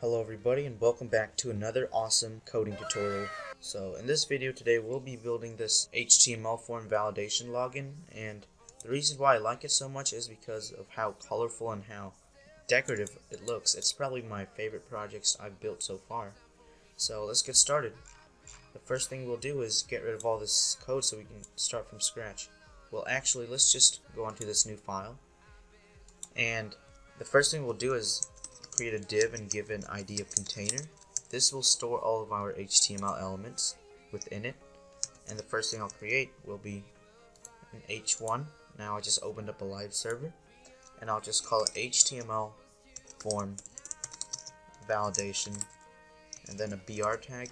Hello everybody and welcome back to another awesome coding tutorial. So in this video today we'll be building this HTML form validation login and the reason why I like it so much is because of how colorful and how decorative it looks. It's probably my favorite projects I've built so far. So let's get started. The first thing we'll do is get rid of all this code so we can start from scratch. Well actually let's just go onto this new file and the first thing we'll do is create a div and give an ID of container. This will store all of our HTML elements within it. And the first thing I'll create will be an h1. Now I just opened up a live server. And I'll just call it HTML form validation. And then a BR tag.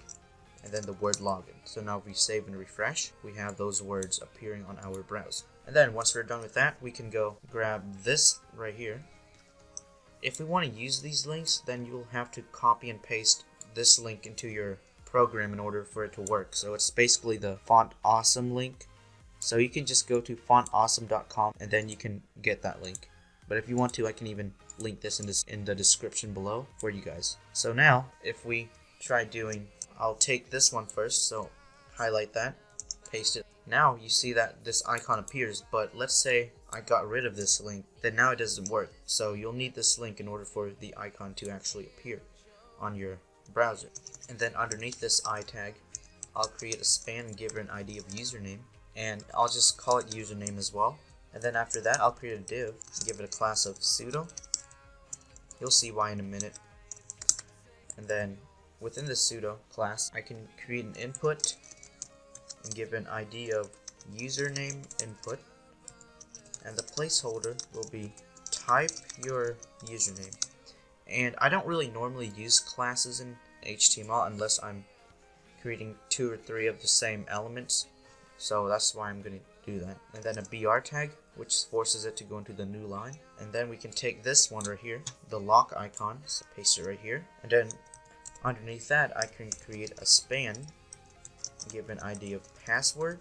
And then the word login. So now if we save and refresh, we have those words appearing on our browser. And then once we're done with that, we can go grab this right here if we want to use these links, then you'll have to copy and paste this link into your program in order for it to work. So it's basically the Font Awesome link. So you can just go to fontawesome.com and then you can get that link. But if you want to, I can even link this in, this in the description below for you guys. So now, if we try doing, I'll take this one first. So highlight that, paste it. Now you see that this icon appears, but let's say I got rid of this link, then now it doesn't work. So you'll need this link in order for the icon to actually appear on your browser. And then underneath this i tag, I'll create a span and give it an ID of username. And I'll just call it username as well. And then after that, I'll create a div and give it a class of pseudo. You'll see why in a minute. And then within the pseudo class, I can create an input and give an ID of username input and the placeholder will be type your username. And I don't really normally use classes in HTML unless I'm creating two or three of the same elements. So that's why I'm going to do that. And then a BR tag, which forces it to go into the new line. And then we can take this one right here, the lock icon, so paste it right here. And then underneath that, I can create a span, give an ID of password,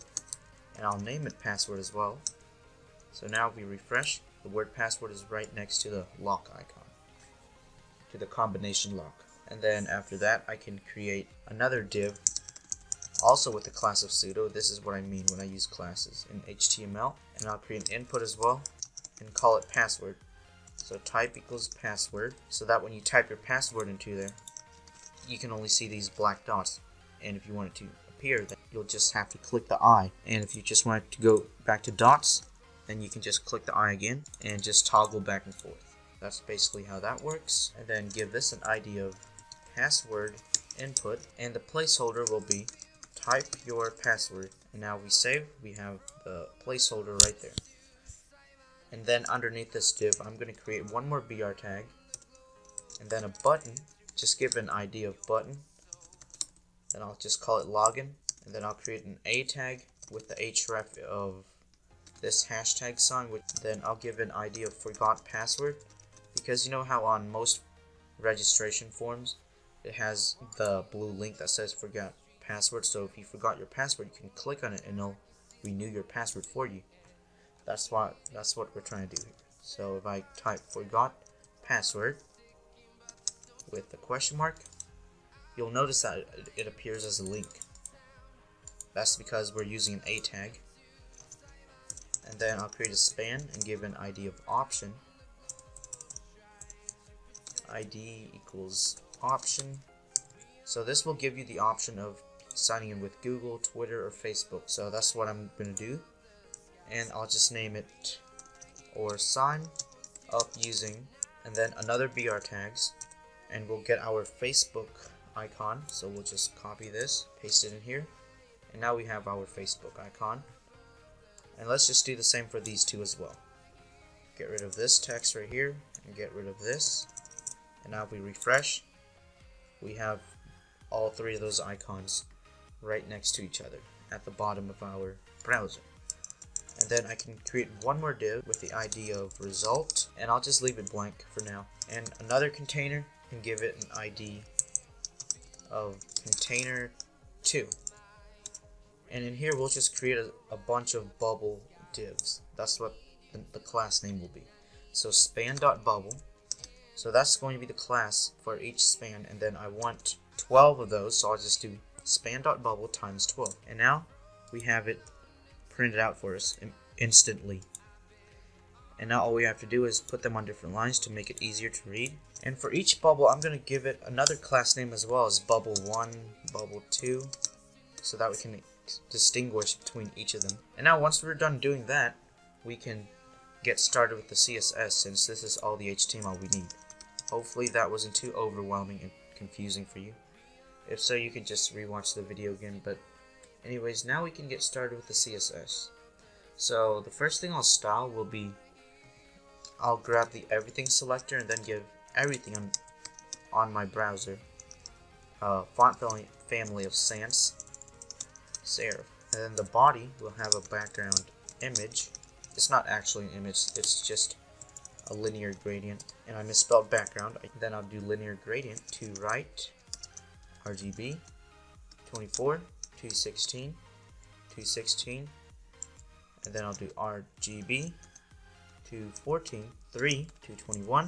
and I'll name it password as well. So now we refresh, the word password is right next to the lock icon, to the combination lock. And then after that, I can create another div also with the class of pseudo. This is what I mean when I use classes in HTML. And I'll create an input as well and call it password. So type equals password so that when you type your password into there, you can only see these black dots. And if you wanted to appear, then you'll just have to click the I. And if you just want to go back to dots, then you can just click the eye again and just toggle back and forth. That's basically how that works. And then give this an ID of password input and the placeholder will be type your password. And now we save, we have the placeholder right there. And then underneath this div, I'm going to create one more BR tag and then a button. Just give an ID of button. Then I'll just call it login and then I'll create an A tag with the href of this hashtag sign, which then I'll give an ID of forgot password. Because you know how on most registration forms it has the blue link that says forgot password so if you forgot your password you can click on it and it'll renew your password for you. That's what that's what we're trying to do here. So if I type forgot password with the question mark you'll notice that it appears as a link. That's because we're using an a tag. And then I'll create a span and give an ID of option. ID equals option. So this will give you the option of signing in with Google, Twitter, or Facebook. So that's what I'm gonna do. And I'll just name it or sign up using and then another BR tags. And we'll get our Facebook icon so we'll just copy this paste it in here and now we have our Facebook icon and let's just do the same for these two as well. Get rid of this text right here, and get rid of this. And now if we refresh, we have all three of those icons right next to each other at the bottom of our browser. And then I can create one more div with the ID of result, and I'll just leave it blank for now. And another container, and give it an ID of container 2 and in here we'll just create a, a bunch of bubble divs that's what the, the, class name will be so span.bubble So that's going to be the class for each span, and then I want 12 of those, so I'll just do span.bubble times 12. And now we have it printed out for us instantly. And now all we have to do is put them on different lines to make it easier to read. And for each bubble, I'm going to give it another class name as well as bubble 1, bubble 2, so that we can distinguish between each of them. And now once we're done doing that, we can get started with the CSS since this is all the HTML we need. Hopefully that wasn't too overwhelming and confusing for you. If so, you can just rewatch the video again, but anyways, now we can get started with the CSS. So the first thing I'll style will be, I'll grab the everything selector and then give everything on, on my browser uh, font family, family of sans serif. And then the body will have a background image. It's not actually an image, it's just a linear gradient. And I misspelled background. Then I'll do linear gradient to right RGB 24 216 216 and then I'll do RGB 214 3 221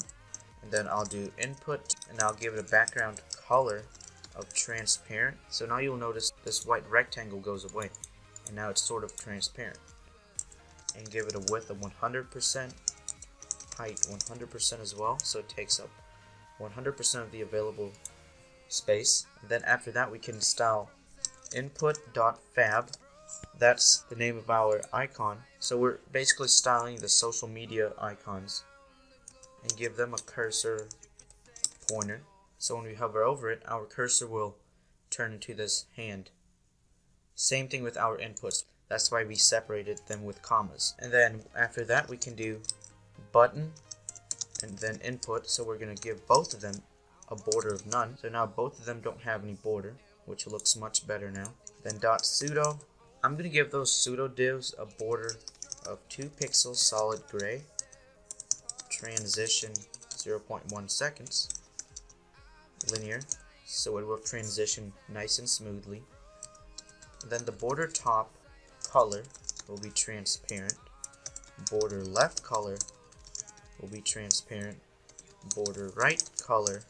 and then I'll do input and I'll give it a background color of transparent. So now you'll notice this white rectangle goes away and now it's sort of transparent. And give it a width of 100% height 100% as well so it takes up 100% of the available space. And then after that we can style input.fab that's the name of our icon so we're basically styling the social media icons and give them a cursor pointer. So when we hover over it, our cursor will turn into this hand. Same thing with our inputs. That's why we separated them with commas. And then after that, we can do button and then input. So we're going to give both of them a border of none. So now both of them don't have any border, which looks much better now. Then dot pseudo. I'm going to give those pseudo divs a border of 2 pixels solid gray. Transition 0.1 seconds. Linear so it will transition nice and smoothly. Then the border top color will be transparent. Border left color will be transparent. Border right color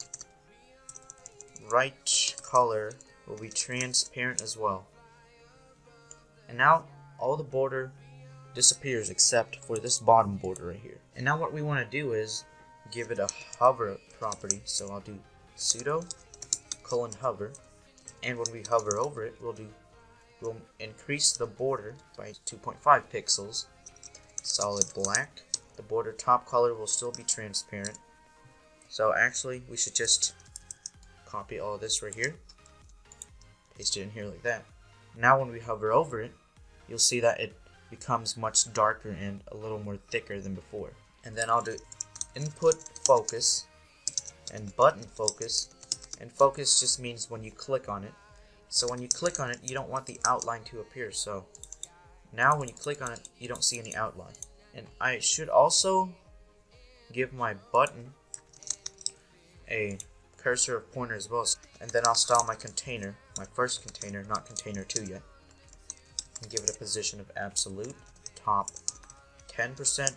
right color will be transparent as well and now all the border disappears except for this bottom border right here. And now what we want to do is give it a hover property. So I'll do pseudo colon hover. And when we hover over it, we'll do we'll increase the border by 2.5 pixels. Solid black. The border top color will still be transparent. So actually, we should just copy all this right here. Paste it in here like that. Now when we hover over it, you'll see that it becomes much darker and a little more thicker than before. And then I'll do input focus and button focus. And focus just means when you click on it. So when you click on it, you don't want the outline to appear. So now when you click on it, you don't see any outline. And I should also give my button a cursor of pointer as well. And then I'll style my container, my first container, not container 2 yet and give it a position of absolute, top 10%,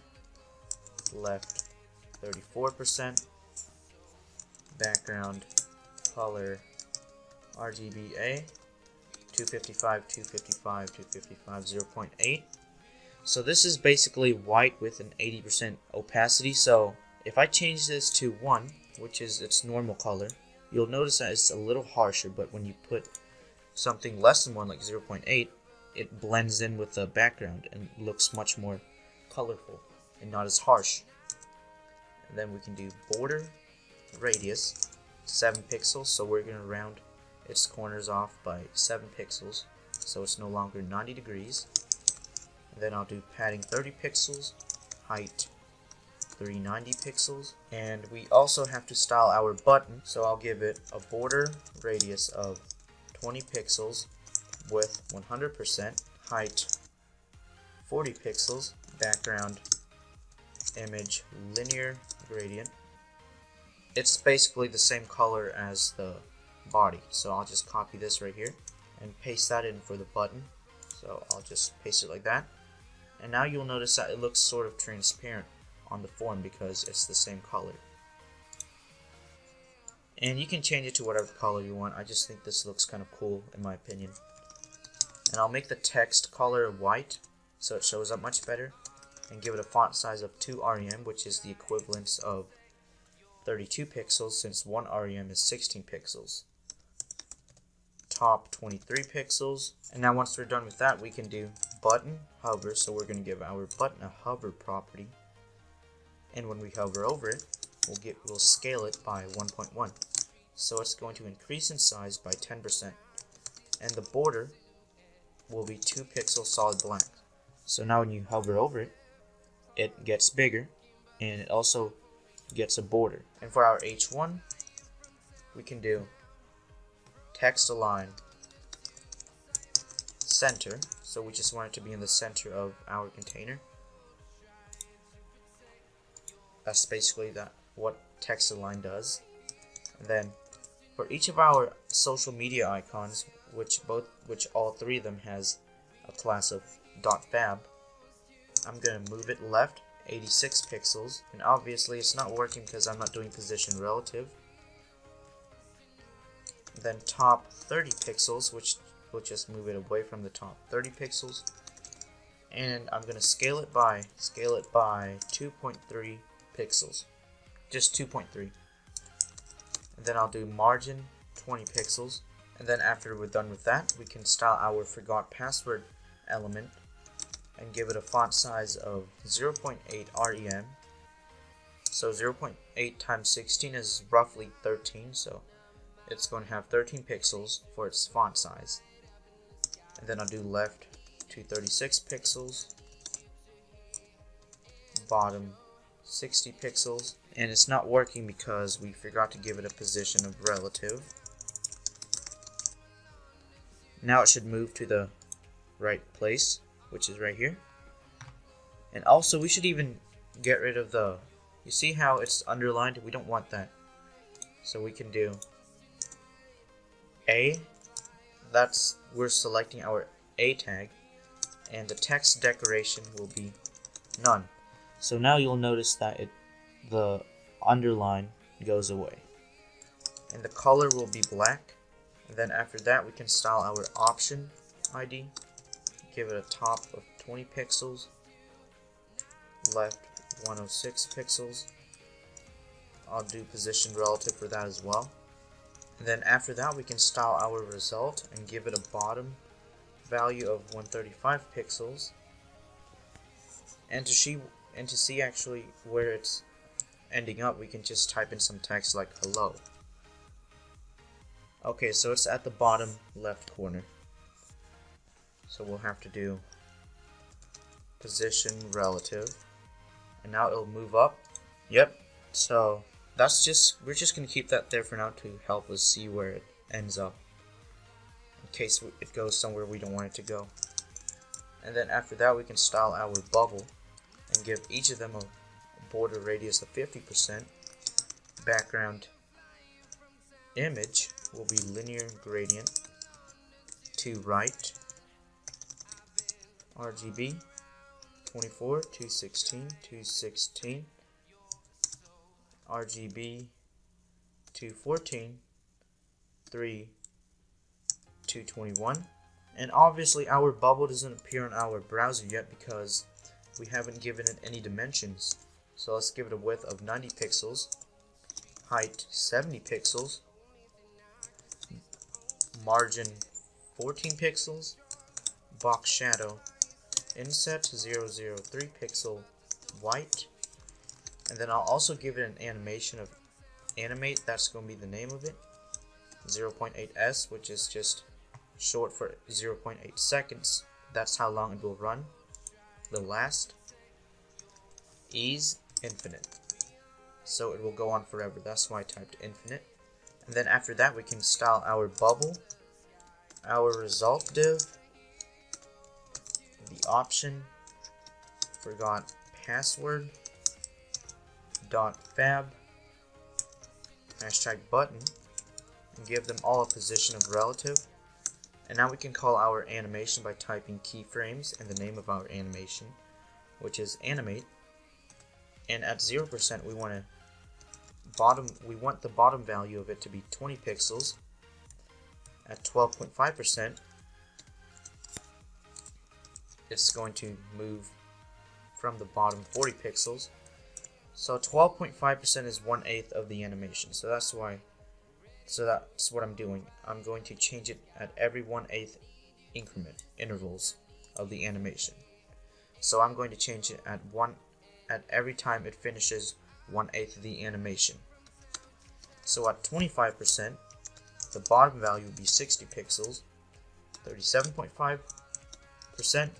left 34%, background color RGBA 255, 255, 255, 0.8. So this is basically white with an 80% opacity. So if I change this to 1, which is its normal color, you'll notice that it's a little harsher, but when you put something less than 1 like 0.8, it blends in with the background and looks much more colorful and not as harsh. And then we can do border radius 7 pixels so we're going to round its corners off by 7 pixels so it's no longer 90 degrees. And then I'll do padding 30 pixels, height 390 pixels and we also have to style our button so I'll give it a border radius of 20 pixels width 100%, height 40 pixels, background image linear gradient. It's basically the same color as the body, so I'll just copy this right here and paste that in for the button. So I'll just paste it like that. And now you'll notice that it looks sort of transparent on the form because it's the same color. And you can change it to whatever color you want. I just think this looks kind of cool in my opinion. And I'll make the text color white so it shows up much better. And give it a font size of 2 rem, which is the equivalence of 32 pixels since 1 rem is 16 pixels. Top 23 pixels. And now once we're done with that, we can do button hover. So we're going to give our button a hover property. And when we hover over it, we'll get we'll scale it by 1.1. So it's going to increase in size by 10%. And the border will be 2 pixels solid blank. So now when you hover over it, it gets bigger and it also gets a border. And for our H1, we can do text align center. So we just want it to be in the center of our container. That's basically that what text align does. Then for each of our social media icons, which both which all three of them has a class of dot .fab, I'm going to move it left 86 pixels and obviously it's not working because I'm not doing position relative. Then top 30 pixels which will just move it away from the top 30 pixels and I'm going to scale it by scale it by 2.3 pixels. Just 2.3 and then I'll do margin 20 pixels. And then after we're done with that we can style our forgot password element and give it a font size of 0.8 rem so 0.8 times 16 is roughly 13 so it's going to have 13 pixels for its font size. And then I'll do left 236 pixels. Bottom 60 pixels and it's not working because we forgot to give it a position of relative now it should move to the right place which is right here. And also, we should even get rid of the, you see how it's underlined? We don't want that. So we can do A, that's, we're selecting our A tag, and the text decoration will be none. So now you'll notice that it, the underline goes away. And the color will be black. And then after that, we can style our option ID give it a top of 20 pixels, left 106 pixels. I'll do position relative for that as well. And then after that we can style our result and give it a bottom value of 135 pixels. And to see and to see actually where it's ending up, we can just type in some text like hello. Okay, so it's at the bottom left corner. So we'll have to do position relative. And now it'll move up. Yep. So that's just, we're just to keep that there for now to help us see where it ends up. In case it goes somewhere we don't want it to go. And then after that we can style our bubble and give each of them a border radius of 50%. Background image will be linear gradient to right RGB 24, 216, 216, RGB 214, 3, 221. And obviously our bubble doesn't appear on our browser yet because we haven't given it any dimensions. So let's give it a width of 90 pixels, height 70 pixels, margin 14 pixels, box shadow inset 003 pixel white. And then I'll also give it an animation of animate that's going to be the name of it. 0.8s which is just short for 0.8 seconds. That's how long it will run the last is infinite. So it will go on forever. That's why I typed infinite. And then after that we can style our bubble our result div the option forgot password dot fab hashtag button and give them all a position of relative and now we can call our animation by typing keyframes and the name of our animation which is animate. And at 0% we want to bottom we want the bottom value of it to be 20 pixels. At 12.5% it's going to move from the bottom 40 pixels. So 12.5% is one eighth of the animation. So that's why so that's what I'm doing. I'm going to change it at every one eighth increment intervals of the animation. So I'm going to change it at one at every time it finishes one eighth of the animation. So at 25% the bottom value would be 60 pixels. 37.5%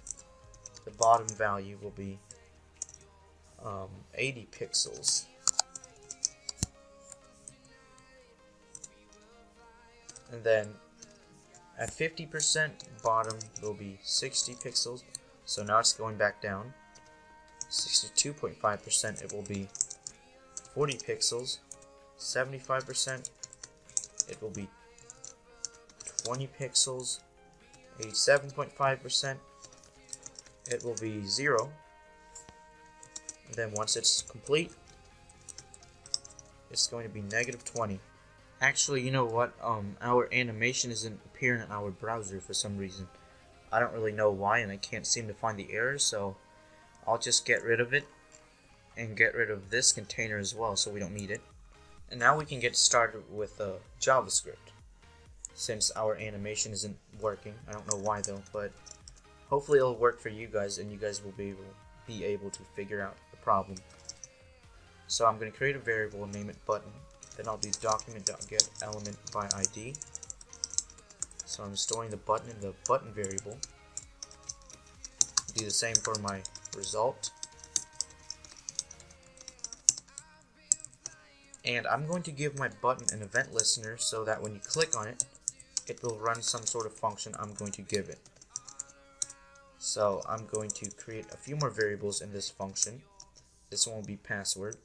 the bottom value will be um, 80 pixels and then at 50% bottom will be 60 pixels. So now it's going back down. 62.5% it will be 40 pixels. 75% it will be 20 pixels. 87.5% it will be 0 and then once it's complete it's going to be negative 20 actually you know what? Um our animation isn't appearing in our browser for some reason. I don't really know why and I can't seem to find the error so I'll just get rid of it and get rid of this container as well so we don't need it. And now we can get started with uh, JavaScript. Since our animation isn't working I don't know why though but hopefully it'll work for you guys and you guys will be able be able to figure out the problem. So I'm going to create a variable and name it button then I'll do document.get element by ID so I'm storing the button in the button variable. Do the same for my result. And I'm going to give my button an event listener so that when you click on it, it will run some sort of function I'm going to give it. So I'm going to create a few more variables in this function. This one will be password.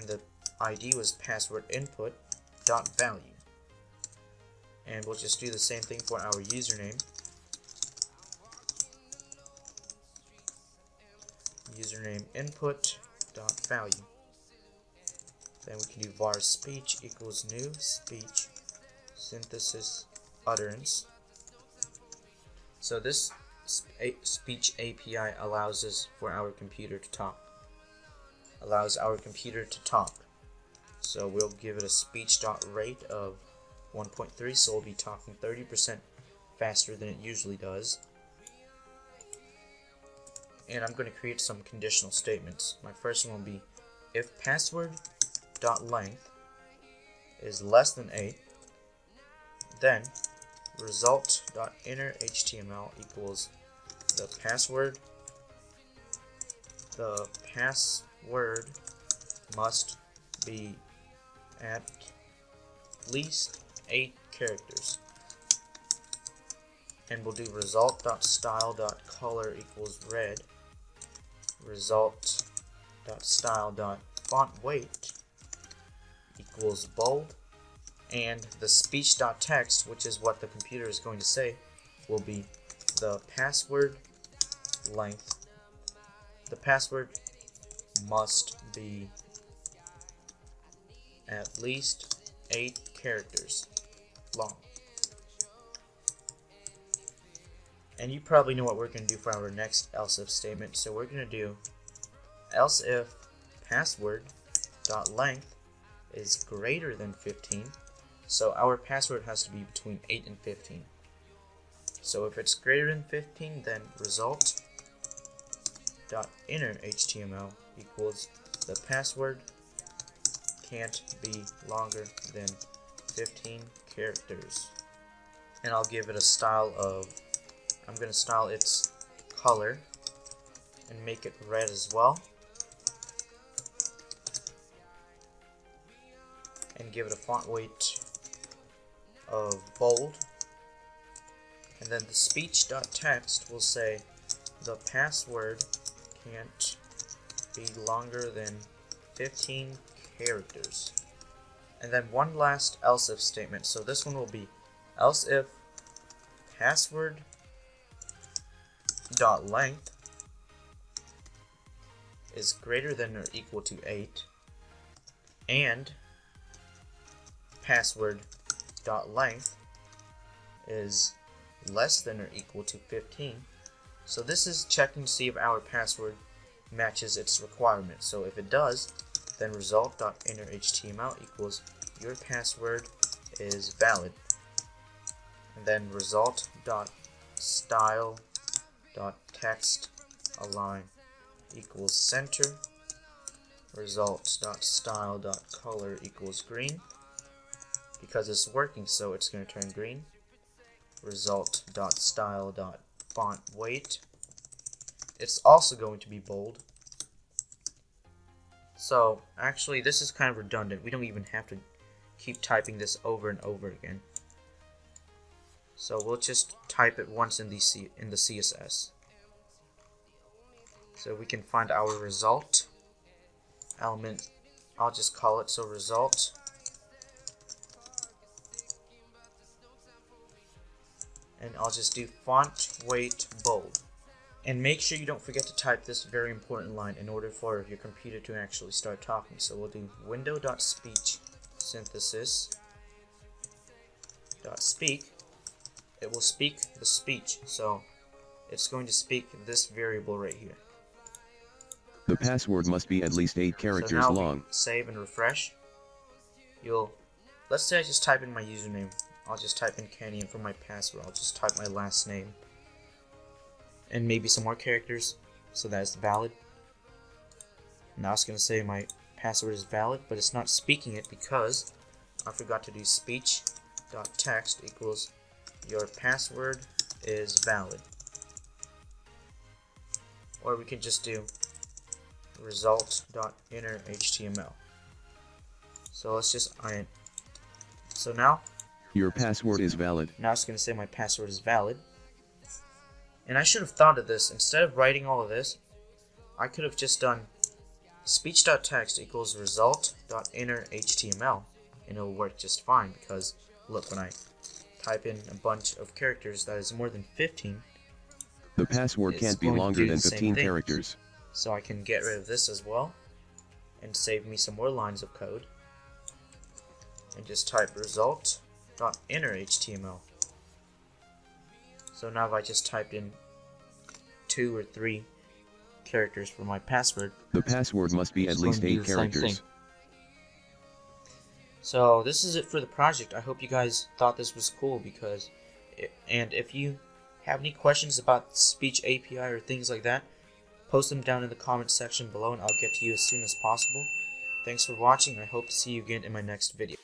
And the id was password input dot value. And we'll just do the same thing for our username. Username input dot value. Then we can do var speech equals new speech synthesis utterance. So this speech API allows us for our computer to talk allows our computer to talk so we'll give it a speech dot rate of 1.3, so we'll be talking 30% faster than it usually does. And I'm going to create some conditional statements. My first one will be if password dot length is less than 8, then result dot inner HTML equals the password the password must be at least 8 characters. And we'll do result.style.color equals red, result.style.fontweight equals bold, and the speech.text, which is what the computer is going to say, will be the password length. The password must be at least 8 characters long. And you probably know what we're going to do for our next else if statement. So we're going to do else if password dot length is greater than 15. So our password has to be between 8 and 15. So if it's greater than 15, then result dot inner HTML equals the password can't be longer than 15 characters. And I'll give it a style of, I'm going to style its color and make it red as well. And give it a font weight of bold. And then the speech.text will say the password can't be longer than 15 characters. And then one last else if statement. So this one will be else if password dot length is greater than or equal to 8 and password dot length is less than or equal to 15 so this is checking to see if our password matches its requirement so if it does then result.innerHTML equals your password is valid. And then result.style.text align equals center. result.style.color equals green. Because it's working so it's going to turn green. result.style.font weight it's also going to be bold so actually this is kind of redundant we don't even have to keep typing this over and over again so we'll just type it once in the C in the CSS so we can find our result element. I'll just call it so result. And I'll just do font weight bold. And make sure you don't forget to type this very important line in order for your computer to actually start talking. So we'll do window.speech synthesis dot speak. It will speak the speech. So it's going to speak this variable right here. The password must be at least 8 characters so now long. Save and refresh. You'll, let's say I just type in my username. I'll just type in Kenny and for my password I'll just type my last name. And maybe some more characters, so that is valid. Now it's going to say my password is valid, but it's not speaking it because I forgot to do speech.text equals your password is valid. Or we could just do result.inner.html. So let's just iron. So now, your password is valid. Now it's going to say my password is valid. And I should have thought of this. Instead of writing all of this, I could have just done speech.text equals result.inner.html and it'll work just fine because look when I type in a bunch of characters that is more than 15 the password can't be longer than 15 characters. So I can get rid of this as well and save me some more lines of code. And just type result.inner.html so now if I just typed in two or three characters for my password the password must be at least eight characters so this is it for the project I hope you guys thought this was cool because it, and if you have any questions about speech API or things like that Post them down in the comments section below and I'll get to you as soon as possible. Thanks for watching I hope to see you again in my next video.